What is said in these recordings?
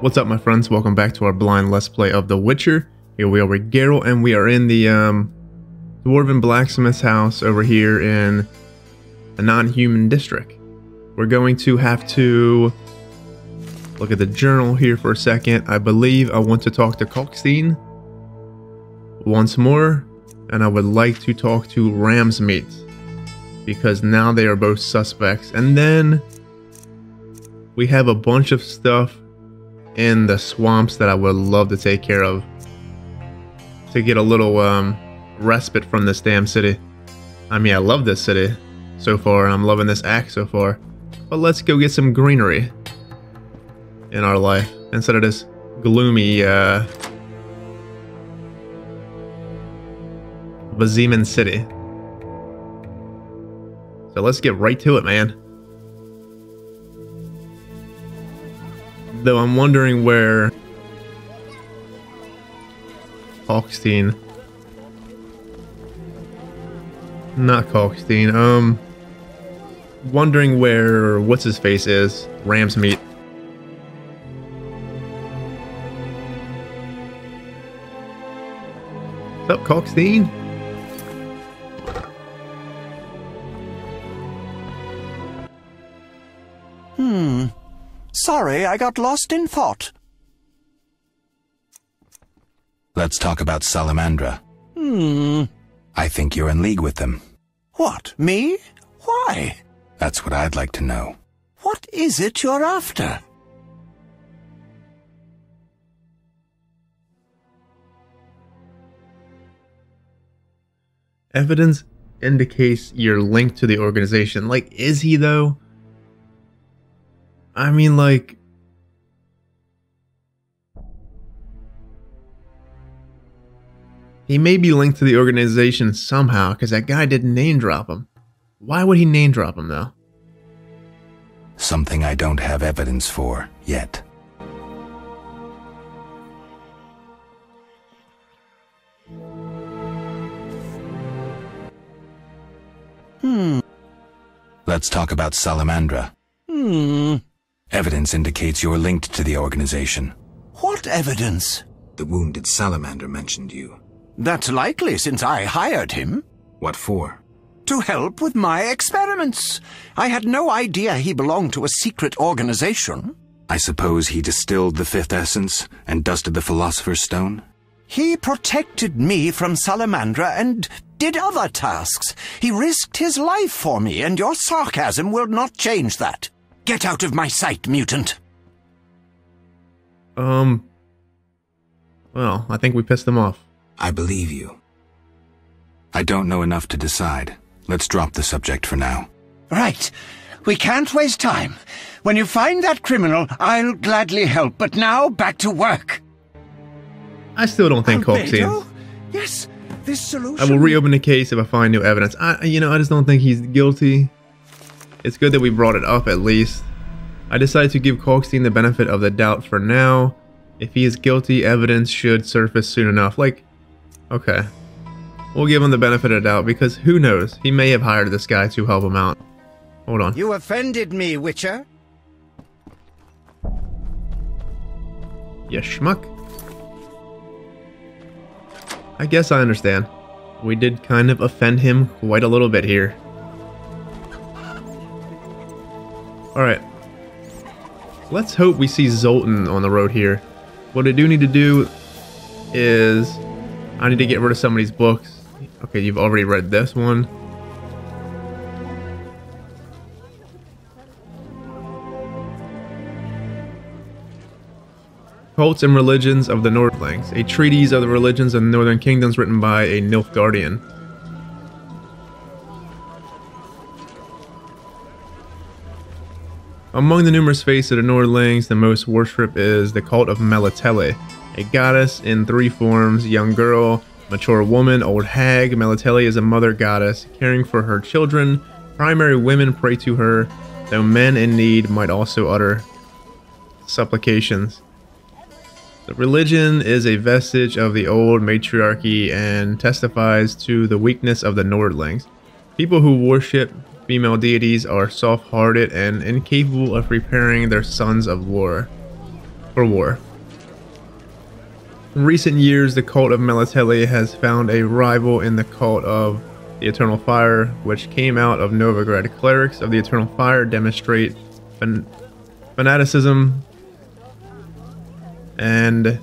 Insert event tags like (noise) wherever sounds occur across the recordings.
What's up my friends, welcome back to our blind let's play of The Witcher. Here we are with Geralt and we are in the um, Dwarven Blacksmith's house over here in a non-human district. We're going to have to look at the journal here for a second. I believe I want to talk to Kalkstein once more and I would like to talk to Ramsmeat because now they are both suspects. And then we have a bunch of stuff in the swamps that I would love to take care of to get a little um, respite from this damn city. I mean, I love this city so far, and I'm loving this act so far. But let's go get some greenery in our life instead of this gloomy uh, Vizima City. So let's get right to it, man. Though I'm wondering where Kalkstein. Not Kalkstein. Um, wondering where what's his face is. Ramsmeat. What's up, Kalkstein? Hmm. Sorry, I got lost in thought. Let's talk about Salamandra. Hmm. I think you're in league with them. What, me? Why? That's what I'd like to know. What is it you're after? Evidence indicates you're linked to the organization. Like, is he though? I mean, like... He may be linked to the organization somehow, because that guy didn't name drop him. Why would he name drop him, though? Something I don't have evidence for yet. Hmm. Let's talk about Salamandra. Hmm. Evidence indicates you're linked to the organization. What evidence? The wounded salamander mentioned you. That's likely since I hired him. What for? To help with my experiments. I had no idea he belonged to a secret organization. I suppose he distilled the fifth essence and dusted the Philosopher's Stone? He protected me from Salamandra and did other tasks. He risked his life for me, and your sarcasm will not change that. Get out of my sight, mutant. Um... Well, I think we pissed them off. I believe you. I don't know enough to decide. Let's drop the subject for now. Right. We can't waste time. When you find that criminal, I'll gladly help, but now back to work. I still don't think Kalkstein... Albedo? Yes, this solution... I will reopen the case if I find new evidence. I, you know, I just don't think he's guilty. It's good that we brought it up at least. I decided to give Kalkstein the benefit of the doubt for now. If he is guilty, evidence should surface soon enough. Like, okay. We'll give him the benefit of the doubt because who knows? He may have hired this guy to help him out. Hold on. You offended me, Witcher. You schmuck. I guess I understand. We did kind of offend him quite a little bit here. Alright. Let's hope we see Zoltan on the road here. What I do need to do is... I need to get rid of some of these books. Okay, you've already read this one. Cults and Religions of the Nordlings, a treatise of the religions of the Northern Kingdoms written by a Nilfgaardian. Among the numerous faiths of the Nordlings, the most worshipped is the cult of Melitele, a goddess in three forms, young girl, mature woman, old hag. Melitele is a mother goddess, caring for her children. Primary women pray to her, though men in need might also utter supplications. The religion is a vestige of the old matriarchy and testifies to the weakness of the Nordlings. People who worship female deities are soft-hearted and incapable of preparing their sons of war. For war. In recent years, the cult of Melitele has found a rival in the cult of the Eternal Fire, which came out of Novigrad. Clerics of the Eternal Fire demonstrate fan fanaticism and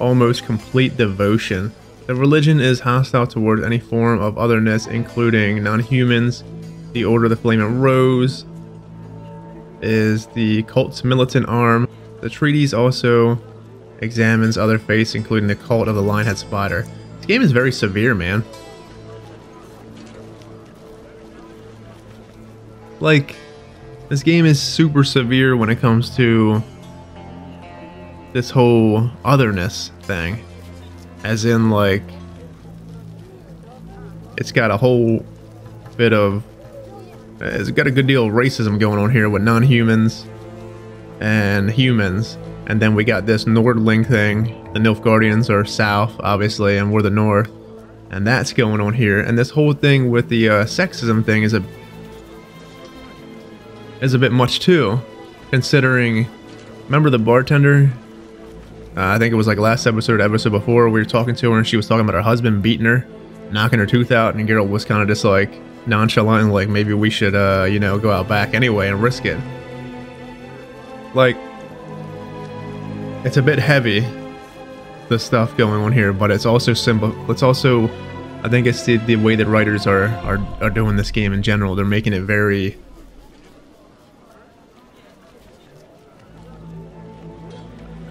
almost complete devotion. The religion is hostile towards any form of otherness, including non-humans. The Order of the Flaming Rose is the cult's militant arm. The treatise also examines other faiths, including the cult of the Lionhead Spider. This game is very severe, man. Like, this game is super severe when it comes to this whole otherness thing. As in, like, it's got a whole bit of. It's got a good deal of racism going on here with non humans and humans. And then we got this Nordling thing. The Nilfgaardians are south, obviously, and we're the north. And that's going on here. And this whole thing with the uh, sexism thing is a is a bit much too, considering. Remember the bartender uh, I think it was like last episode, episode before, we were talking to her and she was talking about her husband beating her, knocking her tooth out, and Geralt was kind of just like nonchalant, like maybe we should, uh, you know, go out back anyway and risk it. Like, it's a bit heavy, the stuff going on here, but it's also simple. It's also, I think it's the, the way that writers are, are are doing this game in general. They're making it very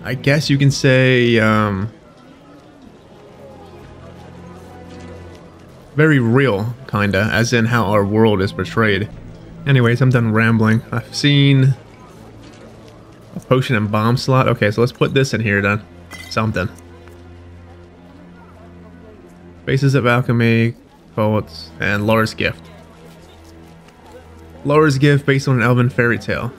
I guess you can say, um, very real, kinda, as in how our world is portrayed. Anyways, I'm done rambling. I've seen a potion and bomb slot. Okay, so let's put this in here then. Something. Faces of Alchemy, Poets, and Laura's Gift. Laura's Gift based on an elven fairy tale.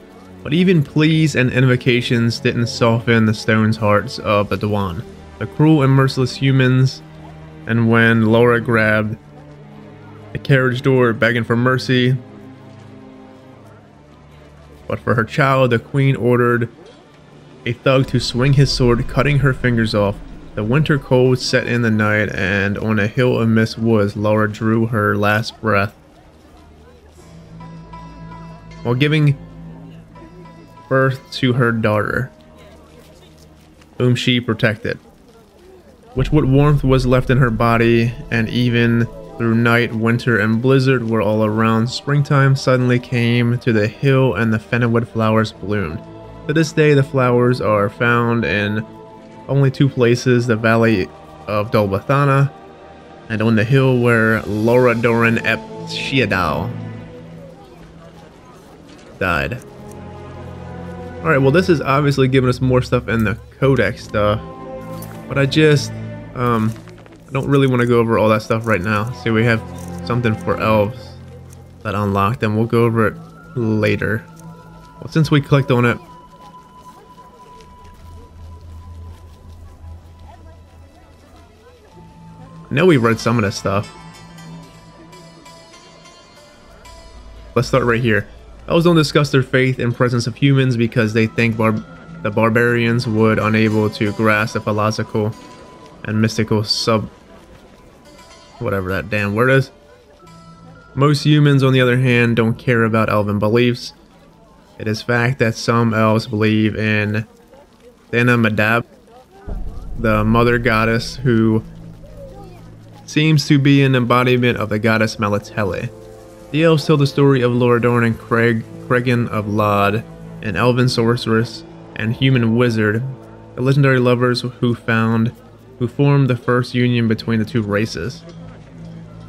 But even pleas and invocations didn't soften the stone's hearts of the Dh'oine, the cruel and merciless humans. And when Laura grabbed the carriage door begging for mercy, but for her child, the queen ordered a thug to swing his sword, cutting her fingers off. The winter cold set in the night, and on a hill amidst woods, Laura drew her last breath. While giving birth to her daughter, whom she protected. Which what warmth was left in her body, and even through night, winter, and blizzard were all around, springtime suddenly came to the hill and the feainnewedd flowers bloomed. To this day, the flowers are found in only two places, the valley of Dol Blathanna, and on the hill where Laura Dorren aep Shiadhal died. Alright, well this is obviously giving us more stuff in the codex stuff. But I just, um, don't really want to go over all that stuff right now. See, we have something for elves that unlocked, and we'll go over it later. Well, since we clicked on it, I know we read some of this stuff. Let's start right here. Elves don't discuss their faith in presence of humans because they think bar the barbarians would unable to grasp the philosophical and mystical sub whatever that damn word is. Most humans, on the other hand, don't care about elven beliefs. It is fact that some elves believe in Dana Meadbh, the mother goddess who seems to be an embodiment of the goddess Melitele. The elves tell the story of Laura Dorn and Craig, Cregan of Lod, an elven sorceress and human wizard, the legendary lovers who found who formed the first union between the two races.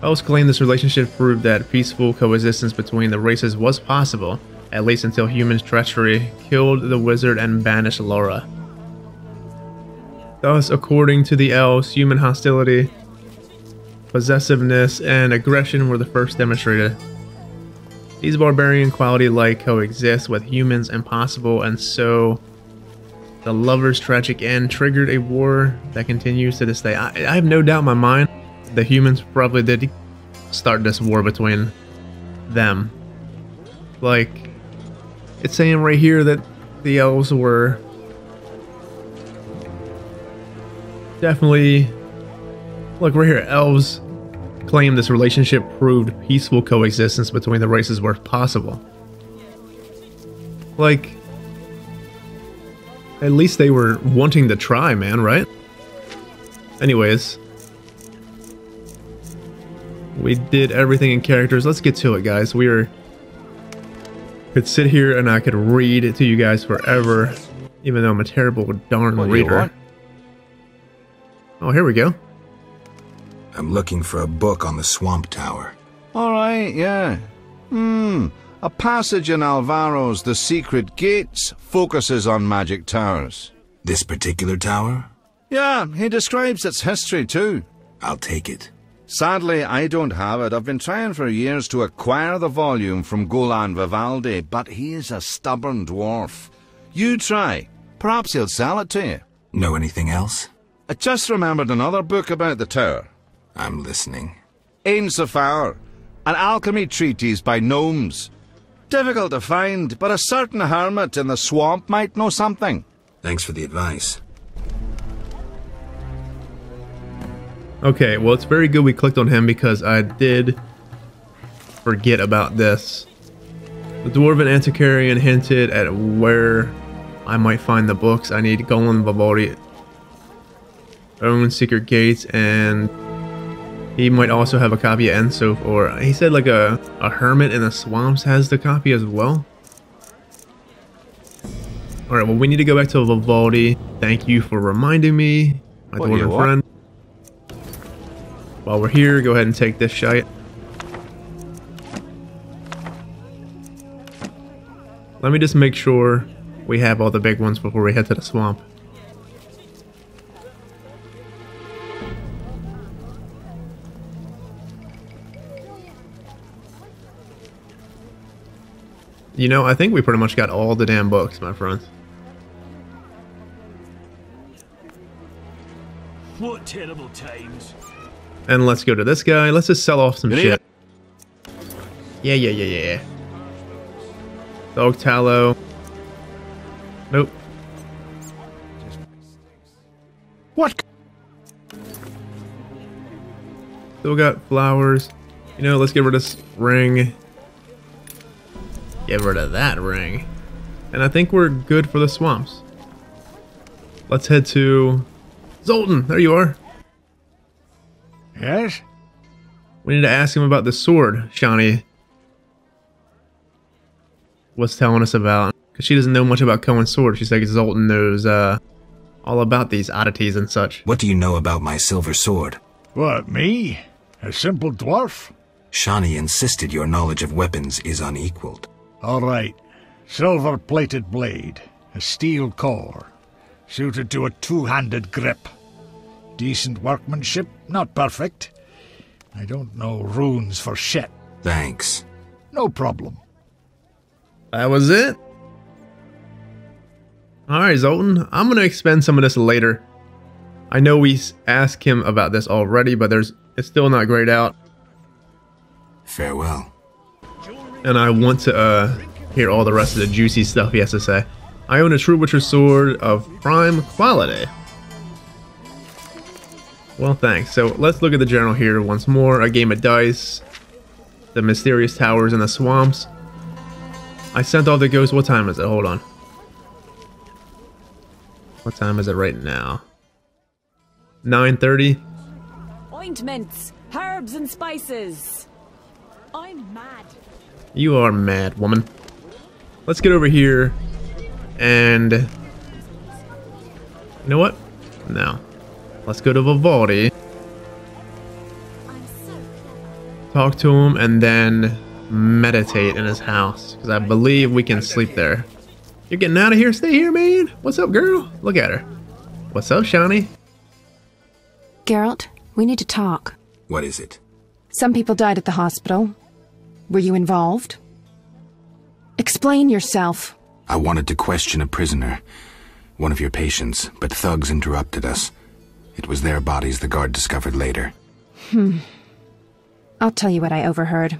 Elves claim this relationship proved that peaceful coexistence between the races was possible, at least until human treachery killed the wizard and banished Laura. Thus, according to the elves, human hostility, possessiveness, and aggression were the first demonstrated these barbarian quality like coexist with humans impossible and so the lover's tragic end triggered a war that continues to this day. I, I have no doubt in my mind the humans probably did start this war between them. Like, it's saying right here that the elves were definitely look right here. Elves claim this relationship proved peaceful coexistence between the races were possible. Like, at least they were wanting to try, man, right? Anyways, we did everything in characters. Let's get to it, guys. We are could sit here and I could read it to you guys forever, even though I'm a terrible darn What reader. Oh, here we go. I'm looking for a book on the Swamp Tower. All right, yeah. Hmm. A passage in Alvaro's The Secret Gates focuses on magic towers. This particular tower? Yeah, he describes its history too. I'll take it. Sadly, I don't have it. I've been trying for years to acquire the volume from Golan Vivaldi, but he is a stubborn dwarf. You try. Perhaps he'll sell it to you. Know anything else? I just remembered another book about the tower. I'm listening. Ain Soph Aur, an alchemy treatise by gnomes. Difficult to find, but a certain hermit in the swamp might know something. Thanks for the advice. Okay, well, it's very good we clicked on him because I did forget about this. The Dwarven Antiquarian hinted at where I might find the books. I need Golan Vivaldi own Secret Gates, and he might also have a copy of Enso, or he said like a, a hermit in the swamps has the copy as well. Alright, well, we need to go back to Vivaldi. Thank you for reminding me, my What friend. While we're here, go ahead and take this shite. Let me just make sure we have all the big ones before we head to the swamp. You know, I think we pretty much got all the damn books, my friends. What terrible times. And let's go to this guy. Let's just sell off some Good shit. Yeah, yeah, yeah, yeah, yeah. Dog tallow. Nope. What? Still got flowers. You know, let's get rid of this ring. Get rid of that ring. And I think we're good for the swamps. Let's head to Zoltan. There you are. Yes? We need to ask him about the sword Shani was telling us about. Because she doesn't know much about Cohen's sword. She's like, Zoltan knows uh, all about these oddities and such. What do you know about my silver sword? What, me? A simple dwarf? Shani insisted your knowledge of weapons is unequaled. All right. Silver plated blade, a steel core, suited to a two handed grip. Decent workmanship, not perfect. I don't know runes for shit. Thanks. No problem. That was it. Alright, Zoltan. I'm going to expend some of this later. I know we asked him about this already, but there's it's still not grayed out. Farewell. and I want to uh, hear all the rest of the juicy stuff he has to say. I own a True Witcher sword of prime quality. Well, thanks. So let's look at the journal here once more. A game of dice, the mysterious towers and the swamps. I sent all the ghosts. What time is it? Hold on. What time is it right now? 9:30. Ointments, herbs, and spices. I'm mad. You are mad, woman. Let's get over here and... You know what? No. Let's go to Vivaldi, talk to him, and then meditate in his house. Because I believe we can sleep there. You're getting out of here? Stay here, man. What's up, girl? Look at her. What's up, Shani? Geralt, we need to talk. What is it? Some people died at the hospital. Were you involved? Explain yourself. I wanted to question a prisoner, one of your patients, but thugs interrupted us. It was their bodies the guard discovered later. Hmm. I'll tell you what I overheard.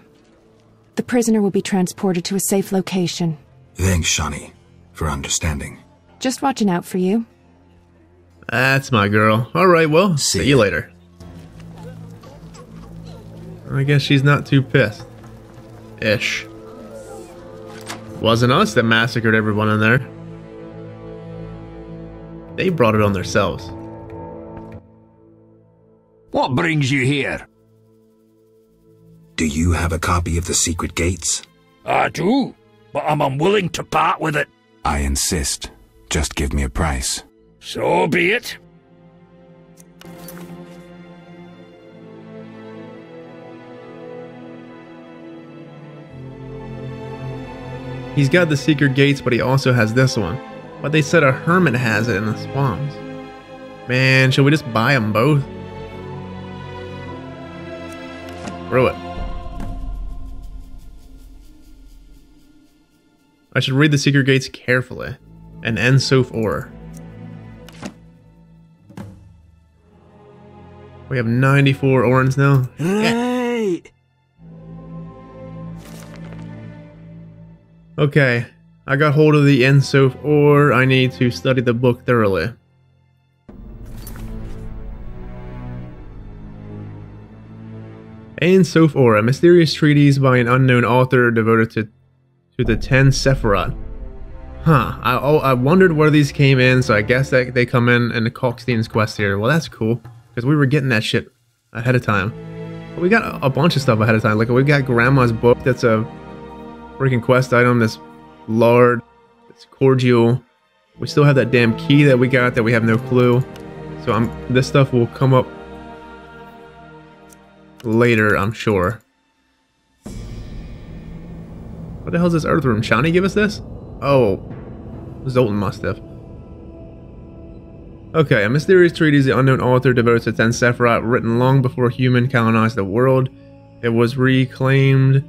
The prisoner will be transported to a safe location. Thanks, Shani, for understanding. Just watching out for you. That's my girl. Alright, well, See see you later. I guess she's not too pissed. Ish. Wasn't us that massacred everyone in there. They brought it on themselves. What brings you here? Do you have a copy of the secret gates? I do, but I'm unwilling to part with it. I insist. Just give me a price. So be it. He's got the secret gates, but he also has this one. But they said a hermit has it in the swamps. Man, should we just buy them both? Screw it. I should read the secret gates carefully. An Ain Soph Aur. We have 94 orens now. Right. Okay, I got hold of the Ain Soph Aur. I need to study the book thoroughly. Ain Soph Aur, a mysterious treatise by an unknown author devoted to, to the Ten Sephiroth. Huh, I, oh, I wondered where these came in, so I guess that they come in in the Kalkstein's quest here. Well, that's cool, because we were getting that shit ahead of time. But we got a, a bunch of stuff ahead of time. Like, we've got Grandma's book that's a freaking quest item, this lard, this cordial. We still have that damn key that we got that we have no clue. So I'm this stuff will come up later, I'm sure. What the hell is this earth room? Shani give us this? Oh, Zoltan must have. Okay, a mysterious treatise the unknown author devoted to Ten Sephiroth, written long before human colonized the world. It was reclaimed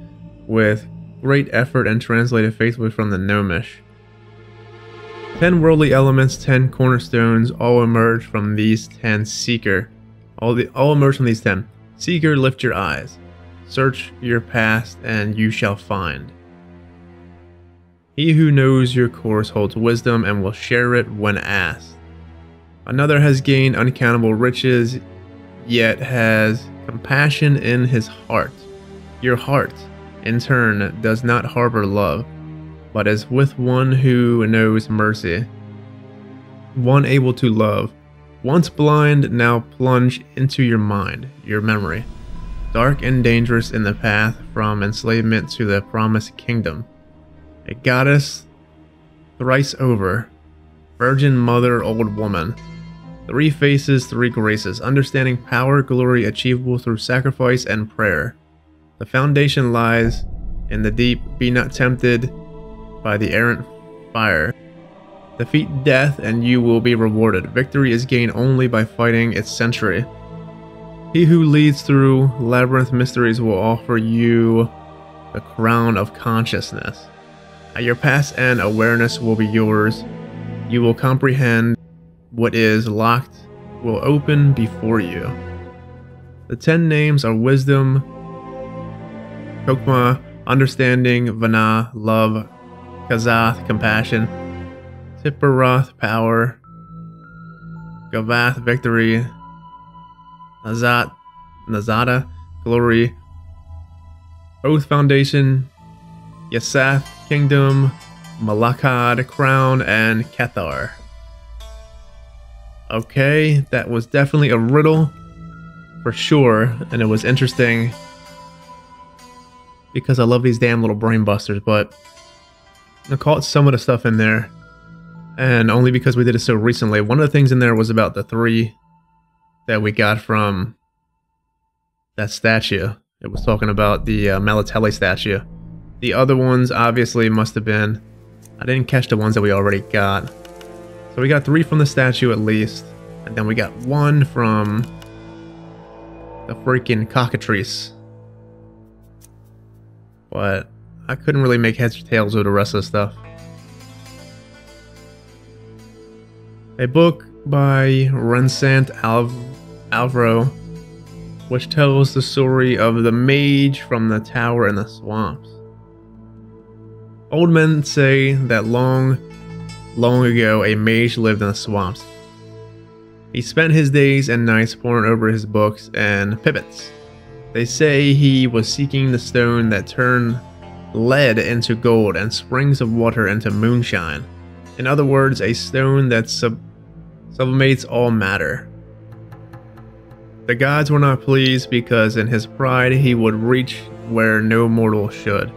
with great effort and translated faithfully from the Gnomish. Ten worldly elements, ten cornerstones, all emerge from these ten. Seeker, all the all emerge from these ten. Seeker, lift your eyes, search your past, and you shall find. He who knows your course holds wisdom and will share it when asked. Another has gained uncountable riches, yet has compassion in his heart. Your heart, in turn, does not harbor love, but is with one who knows mercy. One able to love. Once blind, now plunge into your mind, your memory. Dark and dangerous in the path from enslavement to the promised kingdom. A goddess thrice over, virgin mother, old woman. Three faces, three graces, understanding power, glory achievable through sacrifice and prayer. The foundation lies in the deep. Be not tempted by the errant fire. Defeat death and you will be rewarded. Victory is gained only by fighting its century. He who leads through labyrinth mysteries will offer you the crown of consciousness. At your past end, awareness will be yours. You will comprehend what is locked will open before you. The ten names are wisdom, Chokmah, understanding, Vana, love, Kazath, compassion, Tiphareth, power, Gavath, victory, Nazat, Nazada, glory, Oath Foundation, Yasath, kingdom, Malkuth, crown, and Kether. Okay, that was definitely a riddle for sure, and it was interesting. Because I love these damn little brain busters, but I caught some of the stuff in there, and only because we did it so recently. One of the things in there was about the three that we got from that statue. It was talking about the uh, Melitele statue. The other ones obviously must have been. I didn't catch the ones that we already got. So we got three from the statue at least, and then we got one from the freaking cockatrice. But I couldn't really make heads or tails of the rest of the stuff. A book by Rensant Alv- Alvaro, which tells the story of the mage from the tower in the swamps. Old men say that long, long ago a mage lived in the swamps. He spent his days and nights poring over his books and pivots. They say he was seeking the stone that turned lead into gold and springs of water into moonshine. In other words, a stone that sub- sublimates all matter. The gods were not pleased because in his pride he would reach where no mortal should.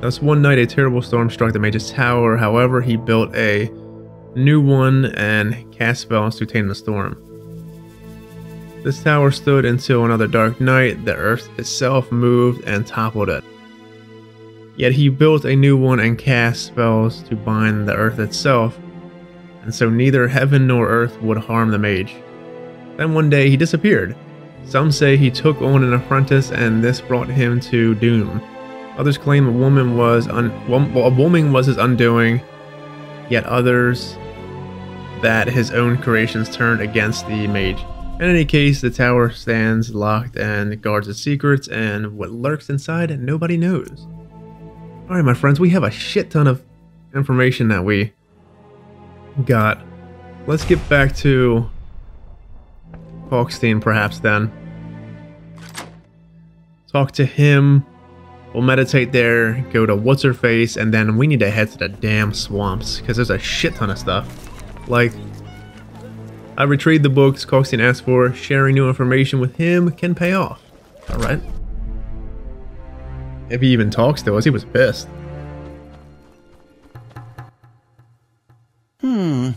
Thus, one night a terrible storm struck the mage's tower. However, he built a new one and cast spells to tame the storm. This tower stood until another dark night. The earth itself moved and toppled it. Yet he built a new one and cast spells to bind the earth itself, and so neither heaven nor earth would harm the mage. Then one day he disappeared. Some say he took on an apprentice and this brought him to doom. Others claim a woman was a woman was his undoing, yet others that his own creations turned against the mage. In any case, the tower stands locked and guards its secrets, and what lurks inside nobody knows. Alright, my friends, we have a shit ton of information that we got. Let's get back to Kalkstein, perhaps, then. Talk to him. We'll meditate there, go to What's Her Face, and then we need to head to the damn swamps, because there's a shit ton of stuff. Like, I retrieved the books Kalkstein asked for. Sharing new information with him can pay off. Alright. If he even talks to us, he was pissed. Hmm.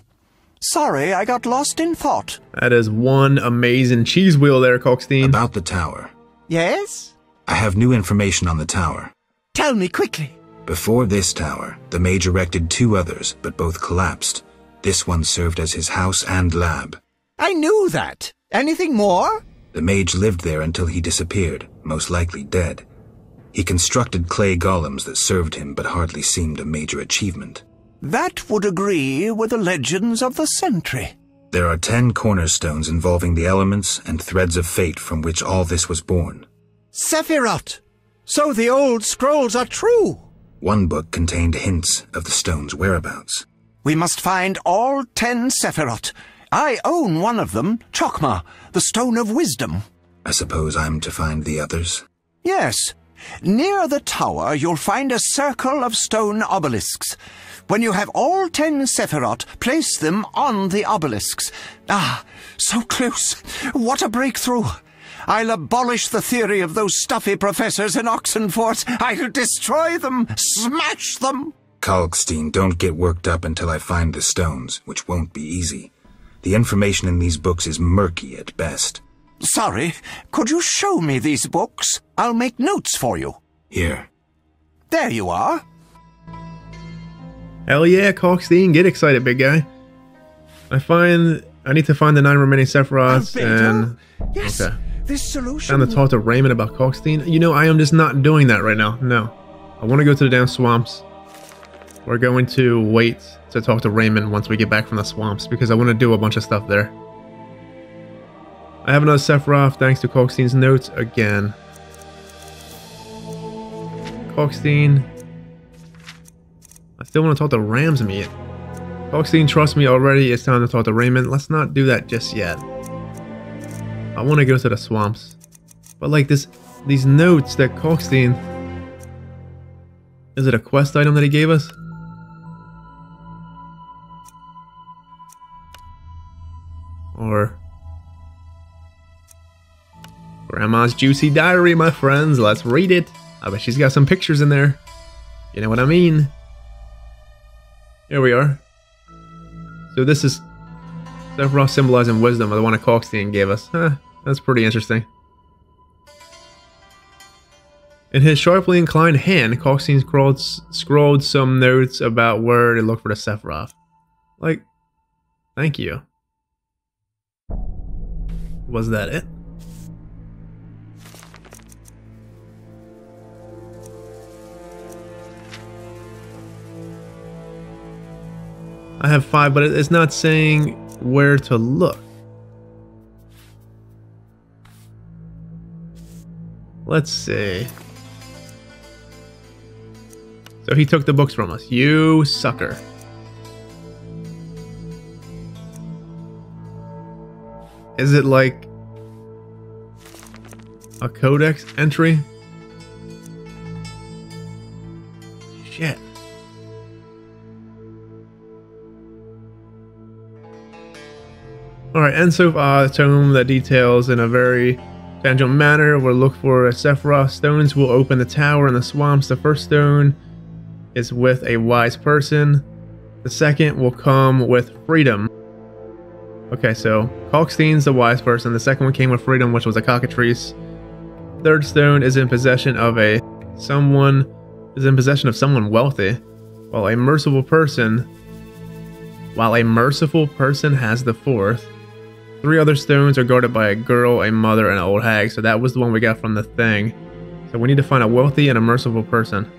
Sorry, I got lost in thought. That is one amazing cheese wheel there, Kalkstein. About the tower. Yes? I have new information on the tower. Tell me quickly. Before this tower, the mage erected two others, but both collapsed. This one served as his house and lab. I knew that. Anything more? The mage lived there until he disappeared, most likely dead. He constructed clay golems that served him but hardly seemed a major achievement. That would agree with the legends of the century. There are ten cornerstones involving the elements and threads of fate from which all this was born. Sephiroth! So the old scrolls are true! One book contained hints of the stone's whereabouts. We must find all ten Sephiroth. I own one of them, Chokmah, the Stone of Wisdom. I suppose I'm to find the others? Yes. Near the tower, you'll find a circle of stone obelisks. When you have all ten Sephiroth, place them on the obelisks. Ah, so close. What a breakthrough. I'll abolish the theory of those stuffy professors in Oxenfort. I'll destroy them, smash them. Kalkstein, don't get worked up until I find the stones, which won't be easy. The information in these books is murky at best. Sorry, could you show me these books? I'll make notes for you. Here. There you are. Hell yeah, Kalkstein, get excited, big guy. I find I need to find the nine remaining Sephiroths and yes, okay. this solution. Time to talk to Raymond about Kalkstein. You know, I am just not doing that right now. No, I want to go to the damn swamps. We're going to wait to talk to Raymond once we get back from the swamps because I want to do a bunch of stuff there. I have another Sephiroth thanks to Kalkstein's notes again. Kalkstein. Still want to talk to Ramsmeat. Kalkstein trusts me already. It's time to talk to Raymond. Let's not do that just yet. I want to go to the swamps. But like this, these notes that Kalkstein... Is it a quest item that he gave us? Or... Grandma's Juicy Diary, my friends. Let's read it. I bet she's got some pictures in there. You know what I mean? Here we are. So this is Sephiroth symbolizing wisdom, the one that Kalkstein gave us. Huh, that's pretty interesting. In his sharply inclined hand, scrolled, scrolled some notes about where to look for the Sephiroth. Like, thank you. Was that it? I have five, but it's not saying where to look. Let's see. So he took the books from us. You sucker. Is it like a codex entry? Alright, Enso uh, tome that details in a very tangible manner. We'll look for Sephiroth stones. We'll open the tower in the swamps. The first stone is with a wise person. The second will come with freedom. Okay, so Kalkstein's the wise person. The second one came with freedom, which was a cockatrice. Third stone is in possession of a someone is in possession of someone wealthy, while a merciful person while a merciful person has the fourth. Three other stones are guarded by a girl, a mother, and an old hag. So that was the one we got from the thing. So we need to find a wealthy and a merciful person.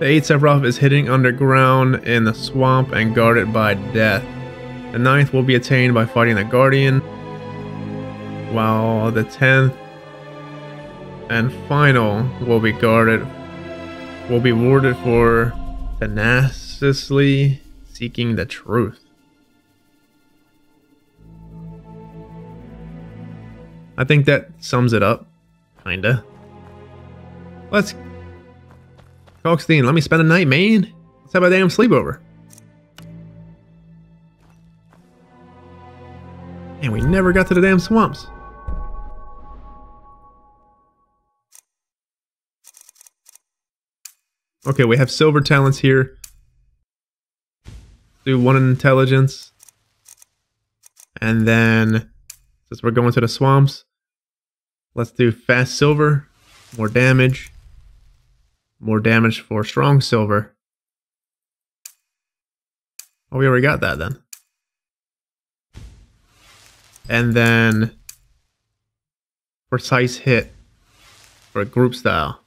The 8th Sephiroth is hidden underground in the swamp and guarded by death. The ninth will be attained by fighting the Guardian, while the 10th and final will be guarded, will be warded for tenaciously seeking the truth. I think that sums it up, kinda. Let's Kalkstein, let me spend a night, man. Let's have a damn sleepover. And we never got to the damn swamps. Okay, we have silver talents here. Do one in intelligence. And then, since we're going to the swamps, let's do fast silver, more damage. More damage for strong silver. Oh, we already got that then. And then precise hit for group style.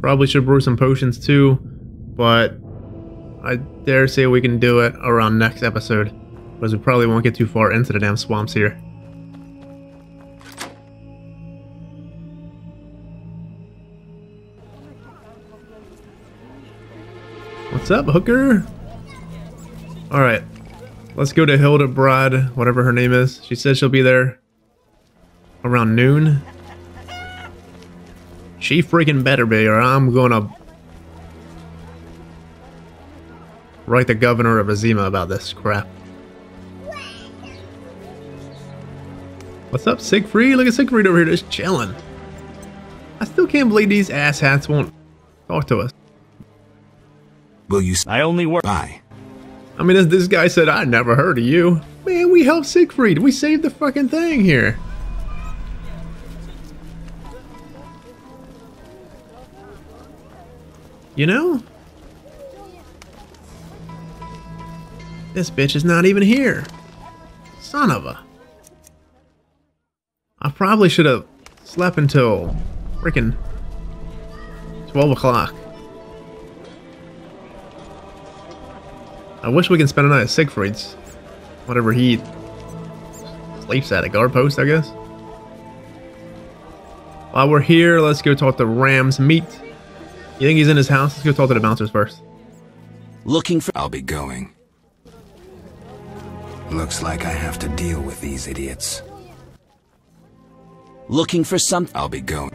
Probably should brew some potions too, but I dare say we can do it around next episode, because we probably won't get too far into the damn swamps here. What's up, hooker? Alright. Let's go to Hildebrand, whatever her name is. She says she'll be there around noon. She freaking better be, or I'm gonna write the governor of Vizima about this crap. What's up, Siegfried? Look at Siegfried over here just chilling. I still can't believe these asshats won't talk to us. Will you I only work. spy? I mean, this, this guy said, I never heard of you. Man, we helped Siegfried. We saved the fucking thing here. You know? This bitch is not even here. Son of a. I probably should have slept until freaking 12 o'clock. I wish we can spend a night at Siegfried's. Whatever he sleeps at, a guard post, I guess. While we're here, let's go talk to Ramsmeat. You think he's in his house? Let's go talk to the bouncers first. Looking for. I'll be going. Looks like I have to deal with these idiots. Looking for some. I'll be going.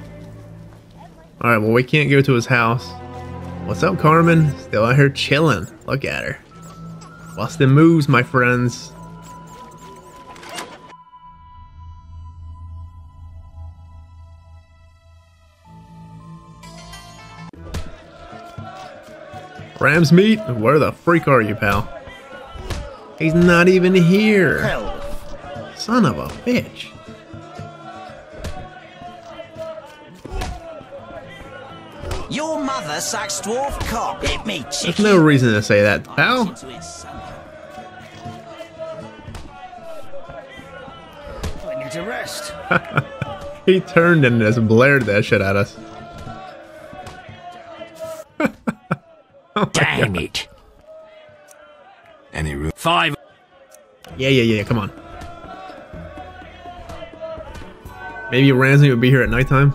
Alright, well, we can't go to his house. What's up, Carmen? Still out here chilling. Look at her. What's the moves, my friends? Ramsmeat? Where the freak are you, pal? He's not even here. Son of a bitch. Your mother sucks dwarf cock. Hit me, There's no reason to say that, pal. I need to rest. (laughs) He turned and just blared that shit at us. Five. Yeah, yeah, yeah, come on. Maybe Ramsey would be here at nighttime.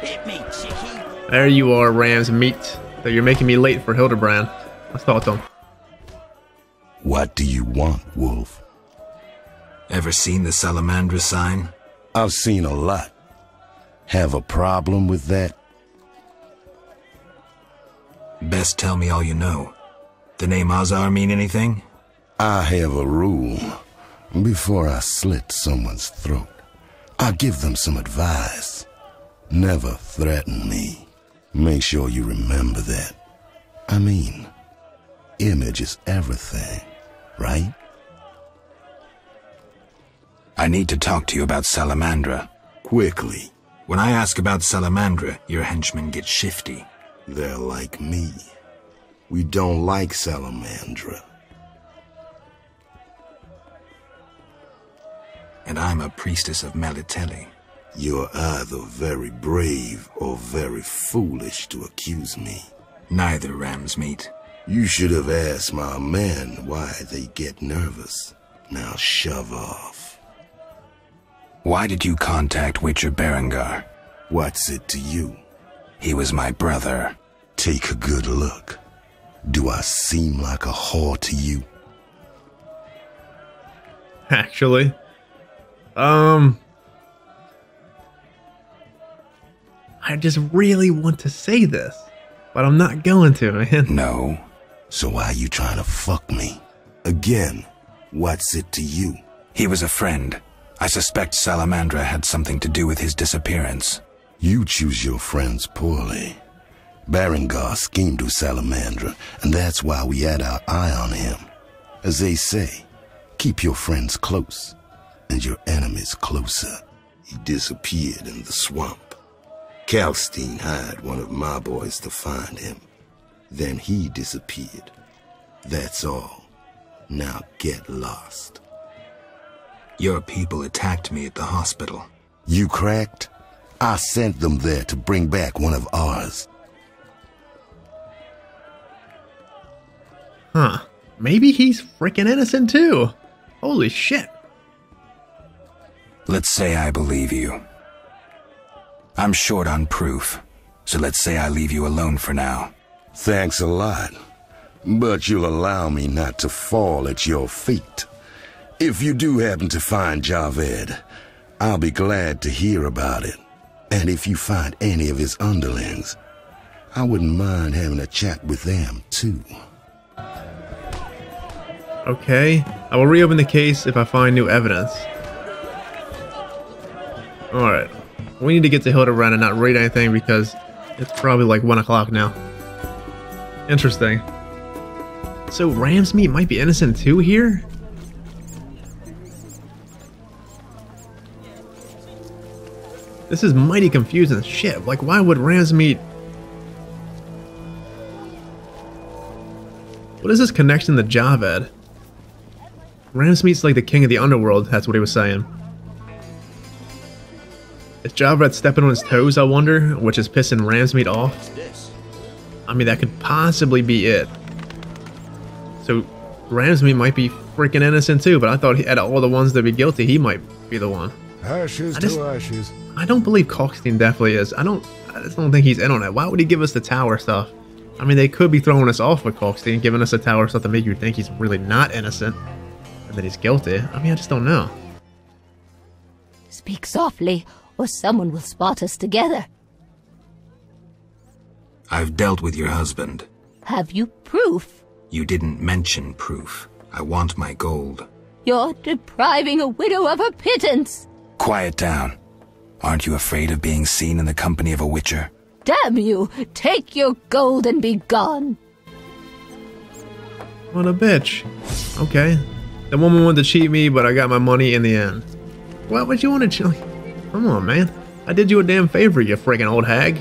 Hit me, chicky. There you are, Ramsmeat. That you're making me late for Hildebrand. I thought so. What do you want, Wolf? Ever seen the Salamandra sign? I've seen a lot. Have a problem with that? Best tell me all you know. The name Azar mean anything? I have a rule. Before I slit someone's throat, I give them some advice. Never threaten me. Make sure you remember that. I mean, image is everything, right? I need to talk to you about Salamandra. Quickly. When I ask about Salamandra, your henchmen get shifty. They're like me. We don't like Salamandra. And I'm a priestess of Melitele. You're either very brave or very foolish to accuse me. Neither, Ramsmeat. You should have asked my men why they get nervous. Now shove off. Why did you contact Witcher Berengar? What's it to you? He was my brother. Take a good look. Do I seem like a whore to you? (laughs) Actually. Um. I just really want to say this, but I'm not going to, man. No. So why are you trying to fuck me? Again, what's it to you? He was a friend. I suspect Salamandra had something to do with his disappearance. You choose your friends poorly. Berengar schemed with Salamandra, and that's why we had our eye on him. As they say, keep your friends close, and your enemies closer. He disappeared in the swamp. Kalkstein hired one of my boys to find him. Then he disappeared. That's all. Now get lost. Your people attacked me at the hospital. You cracked? I sent them there to bring back one of ours. Huh. Maybe he's freaking innocent too. Holy shit. Let's say I believe you. I'm short on proof, so let's say I leave you alone for now. Thanks a lot. But you'll allow me not to fall at your feet. If you do happen to find Javed, I'll be glad to hear about it. And if you find any of his underlings, I wouldn't mind having a chat with them, too. Okay. I will reopen the case if I find new evidence. Alright. We need to get to Hildebrand and not read anything because it's probably like 1 o'clock now. Interesting. So Ramsmeat might be innocent too here? This is mighty confusing shit. Like, why would Ramsmeat... What is this connection to Javed? Ramsmeat's like the king of the underworld, that's what he was saying. Is Javed stepping on his toes, I wonder, which is pissing Ramsmeat off? I mean, that could possibly be it. So, Ramsmeat might be freaking innocent too, but I thought he, out of all the ones that be guilty, he might be the one. Ashes just- to ashes. I don't believe Kalkstein definitely is. I don't. I just don't think he's in on it. Why would he give us the tower stuff? I mean, they could be throwing us off with Kalkstein, giving us the tower stuff to make you think he's really not innocent and that he's guilty. I mean, I just don't know. Speak softly, or someone will spot us together. I've dealt with your husband. Have you proof? You didn't mention proof. I want my gold. You're depriving a widow of her pittance. Quiet down. Aren't you afraid of being seen in the company of a witcher? Damn you! Take your gold and be gone. What a bitch. Okay. The woman wanted to cheat me, but I got my money in the end. Why would you want to cheat? Come on, man. I did you a damn favor, you freaking old hag.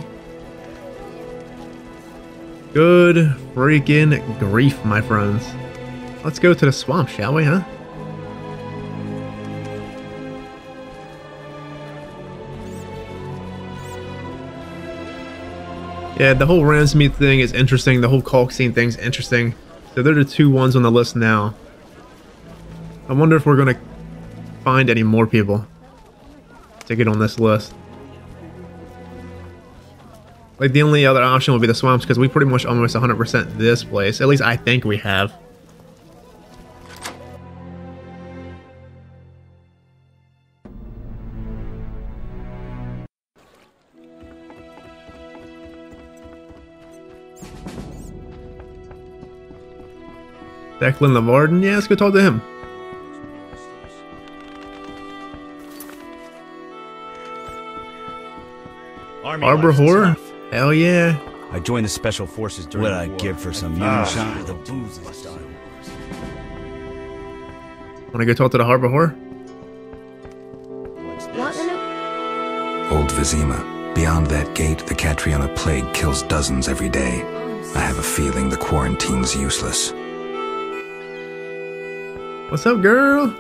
Good freaking grief, my friends. Let's go to the swamp, shall we, huh? Yeah, the whole Ramsmeat thing is interesting. The whole Kalkstein thing's interesting. So they're the two ones on the list now. I wonder if we're gonna find any more people to get on this list. Like the only other option would be the swamps because we pretty much almost 100% this place. At least I think we have. Declan Leuvaarden? Yeah, let's go talk to him. Army Arbor Horror? tough. Hell yeah. I joined the special forces during What the I war. give for some Ah, moonshine? The booze is done. Want to go talk to the Harbor Horror? Old Vizima. Beyond that gate, the Catriona plague kills dozens every day. I have a feeling the quarantine's useless. What's up, girl?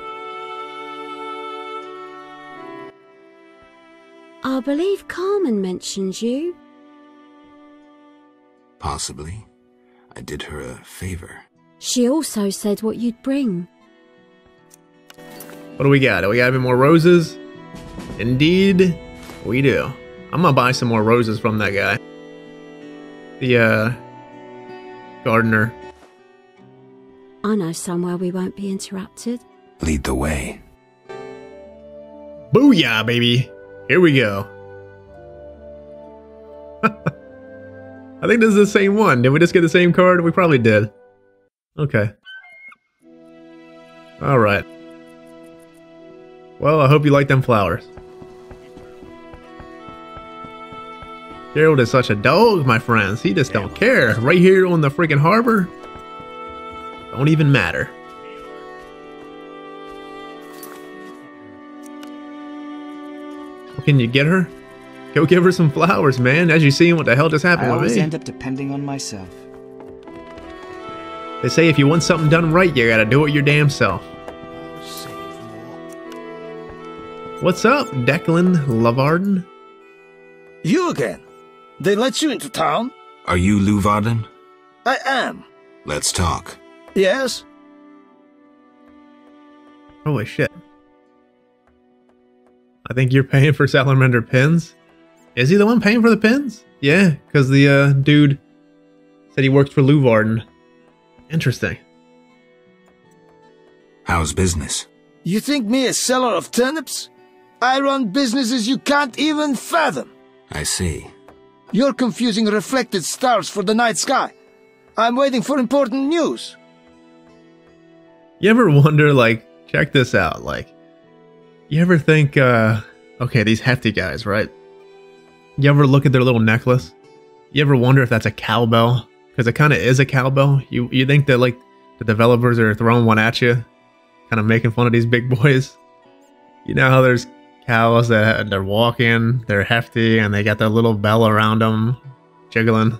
I believe Carmen mentioned you. Possibly. I did her a favor. She also said what you'd bring. What do we got? Do we got any more roses? Indeed, we do. I'm gonna buy some more roses from that guy. The, uh, gardener. I know somewhere we won't be interrupted. Lead the way. Booyah, baby! Here we go. (laughs) I think this is the same one. Did we just get the same card? We probably did. Okay. Alright. Well, I hope you like them flowers. Geralt is such a dog, my friends. He just don't care. Right here on the freaking harbor. Don't even matter. Well, Can you get her? Go give her some flowers, man. As you seen what the hell just happened I with always me. end up depending on myself. They say if you want something done right, you gotta do it your damn self. What's up, Declan Leuvaarden? You again? They let you into town? Are you Leuvaarden? I am. Let's talk. Yes? Holy shit. I think you're paying for salamander pins. Is he the one paying for the pins? Yeah, because the uh, dude said he worked for Leuvaarden. Interesting. How's business? You think me a seller of turnips? I run businesses you can't even fathom. I see. You're confusing reflected stars for the night sky. I'm waiting for important news. You ever wonder, like, check this out, like, you ever think, uh, okay, these hefty guys, right? You ever look at their little necklace? You ever wonder if that's a cowbell? Because it kind of is a cowbell. You you think that like the developers are throwing one at you, kind of making fun of these big (laughs) boys? You know how there's cows that they're walking, they're hefty, and they got their little bell around them, jiggling.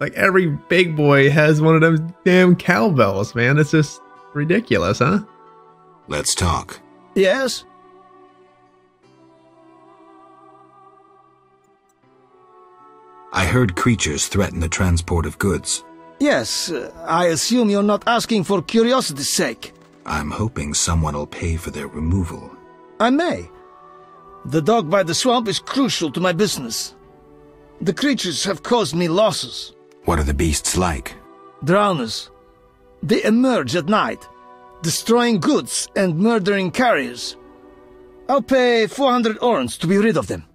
Like every big boy has one of them damn cowbells, man. It's just ridiculous, huh? Let's talk. Yes? I heard creatures threaten the transport of goods. Yes, uh, I assume you're not asking for curiosity's sake. I'm hoping someone will pay for their removal. I may. The dog by the swamp is crucial to my business. The creatures have caused me losses. What are the beasts like? Drowners. They emerge at night, destroying goods and murdering carriers. I'll pay 400 orens to be rid of them.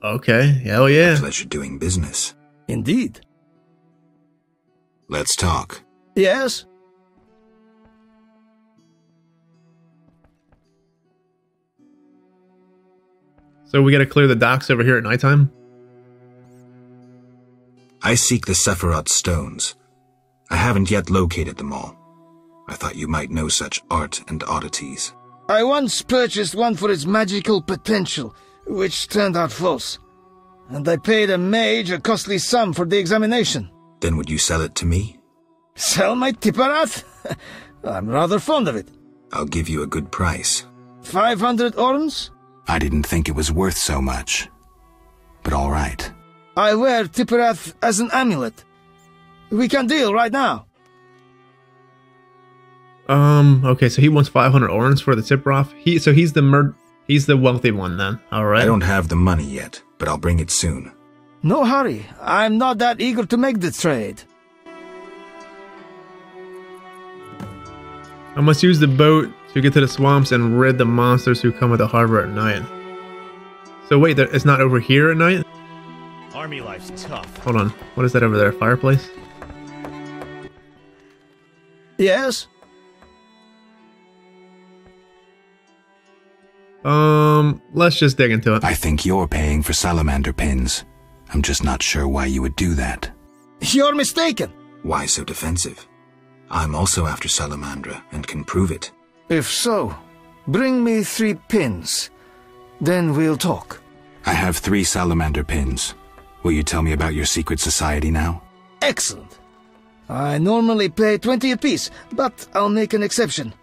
Okay, hell yeah. Pleasure doing business. Indeed. Let's talk. Yes? So we gotta clear the docks over here at nighttime? I seek the Sephiroth stones. I haven't yet located them all. I thought you might know such art and oddities. I once purchased one for its magical potential, which turned out false. And I paid a mage a costly sum for the examination. Then would you sell it to me? Sell my Tiphareth? (laughs) I'm rather fond of it. I'll give you a good price. 500 orens? I didn't think it was worth so much. But all right. I wear Tiphareth as an amulet. We can deal right now. Um, okay, so he wants 500 orens for the Tiproff. He, so he's the mur- he He's the wealthy one then. All right. I don't have the money yet, but I'll bring it soon. No hurry. I'm not that eager to make the trade. I must use the boat to get to the swamps and rid the monsters who come with the harbor at night. So wait, it's not over here at night? Army life's tough. Hold on. What is that over there? Fireplace? Yes? Um, let's just dig into it. I think you're paying for salamander pins. I'm just not sure why you would do that. You're mistaken. Why so defensive? I'm also after Salamandra and can prove it. If so, bring me three pins. Then we'll talk. I have three salamander pins. Will you tell me about your secret society now? Excellent. I normally pay 20 apiece, but I'll make an exception.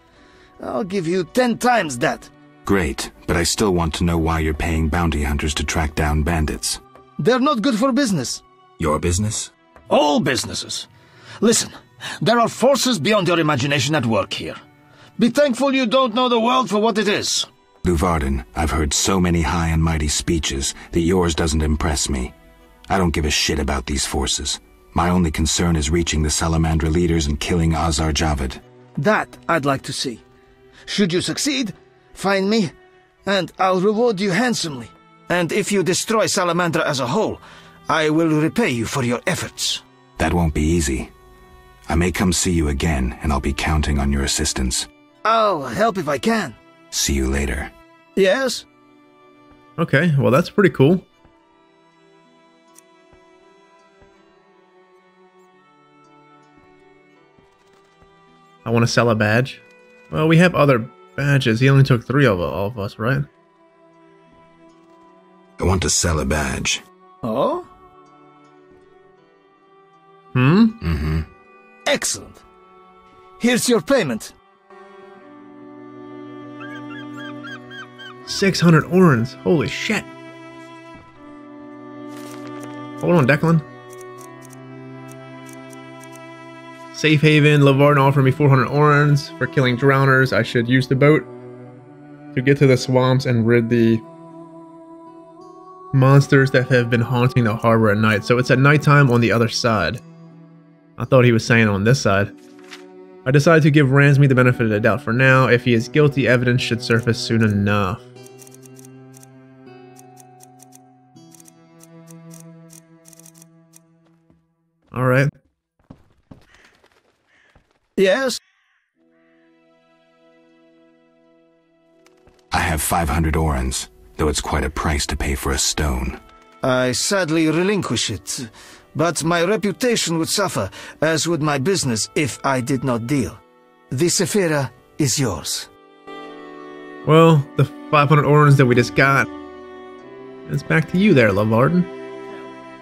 I'll give you 10 times that. Great, but I still want to know why you're paying bounty hunters to track down bandits. They're not good for business. Your business? All businesses. Listen, there are forces beyond your imagination at work here. Be thankful you don't know the world for what it is. Leuvaarden, I've heard so many high and mighty speeches that yours doesn't impress me. I don't give a shit about these forces. My only concern is reaching the Salamandra leaders and killing Azar Javed. That I'd like to see. Should you succeed, find me, and I'll reward you handsomely. And if you destroy Salamandra as a whole, I will repay you for your efforts. That won't be easy. I may come see you again, and I'll be counting on your assistance. I'll help if I can. See you later. Yes? Okay, well that's pretty cool. I want to sell a badge. Well, we have other badges. He only took three of all of us, right? I want to sell a badge. Oh? Hmm? Mm-hmm. Excellent. Here's your payment. 600 orens. Holy shit. Hold on, Declan. Safe Haven, Leuvaarden offered me 400 orens for killing drowners. I should use the boat to get to the swamps and rid the monsters that have been haunting the harbor at night. So it's at nighttime on the other side. I thought he was saying on this side. I decided to give Ramsmeat the benefit of the doubt for now. If he is guilty, evidence should surface soon enough. Alright. Yes? I have 500 orens, though it's quite a price to pay for a stone. I sadly relinquish it, but my reputation would suffer, as would my business if I did not deal. The Sephira is yours. Well, the 500 orens that we just got. It's back to you there, Leuvaarden.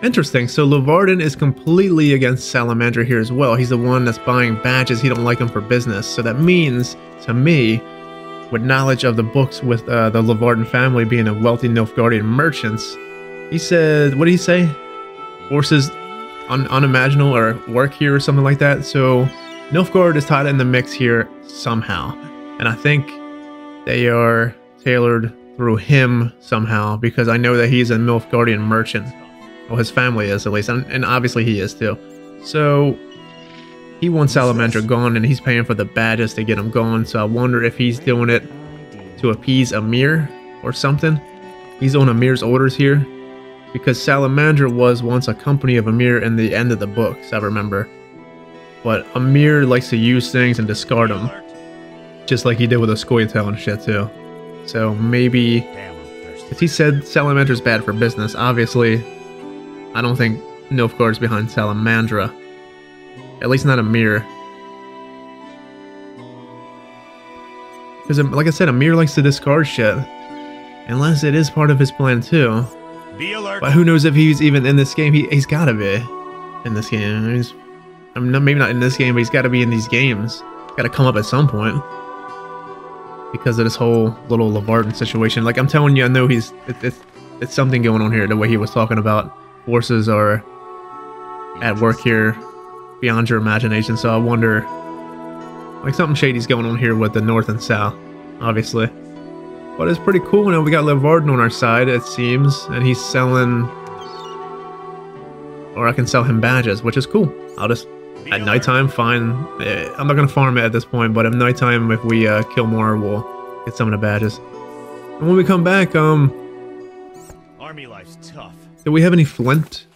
Interesting, so Leuvaarden is completely against Salamander here as well. He's the one that's buying badges, he don't like them for business. So that means, to me, with knowledge of the books with uh, the Leuvaarden family being a wealthy Nilfgaardian merchants, he said, what did he say? Forces un unimaginable or work here or something like that. So Nilfgaard is tied in the mix here somehow. And I think they are tailored through him somehow because I know that he's a Nilfgaardian merchant. Well, his family is at least, and, and obviously he is too. So he wants Salamander gone, and he's paying for the badges to get him gone. So I wonder if he's doing it to appease Emhyr or something. He's on Emhyr's orders here because Salamander was once a company of Emhyr in the end of the books. I remember, but Emhyr likes to use things and discard them, just like he did with Oscoia'tael and shit too. So maybe if he said Salamandra's bad for business, obviously I don't think Nilfgaard is behind Salamandra. At least not Emhyr. Because, like I said, Emhyr likes to discard shit. Unless it is part of his plan too. Be alert. But who knows if he's even in this game? He, he's gotta be in this game. He's, I mean, maybe not in this game, but he's gotta be in these games. Gotta come up at some point. Because of this whole little Leuvaarden situation. Like, I'm telling you, I know he's... It, it's, it's something going on here, the way he was talking about forces are at work here beyond your imagination. So I wonder, like something shady's going on here with the North and South, obviously. But it's pretty cool now. We got Leuvaarden on our side, it seems, and he's selling. Or I can sell him badges, which is cool. I'll just at nighttime, fine. Eh, I'm not gonna farm it at this point, but at nighttime, if we uh, kill more, we'll get some of the badges. And when we come back, um, Army life's tough. Do we have any flint?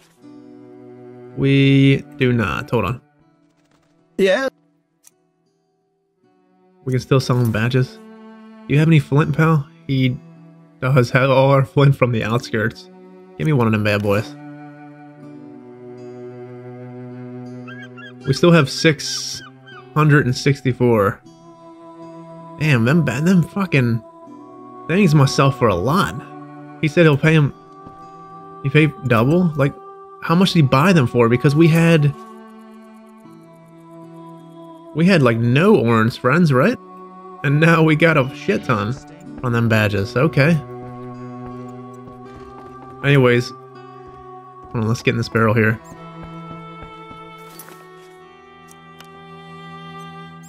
We do not. Hold on. Yeah. We can still sell him badges. Do you have any flint, pal? He does have all our flint from the outskirts. Give me one of them bad boys. We still have 664. Damn, them, them fucking things must sell for a lot. He said he'll pay him. He paid double? Like, how much did he buy them for? Because we had. We had like no orange friends, right? And now we got a shit ton on them badges. Okay. Anyways. Hold on, let's get in this barrel here.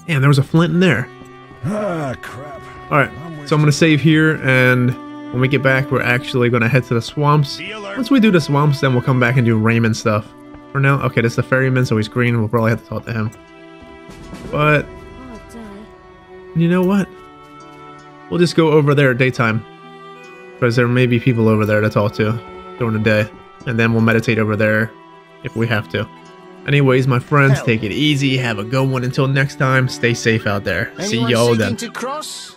Damn, there was a flint in there. Ah, crap. Alright, so I'm gonna save here, and when we get back, we're actually gonna head to the swamps. Once we do the swamps, then we'll come back and do Raymond stuff. For now, okay, this is the ferryman, so he's green. We'll probably have to talk to him. But, you know what? We'll just go over there at daytime. Because there may be people over there to talk to during the day. And then we'll meditate over there if we have to. Anyways, my friends, take it easy. Have a good one. Until next time, stay safe out there. See y'all then. to cross?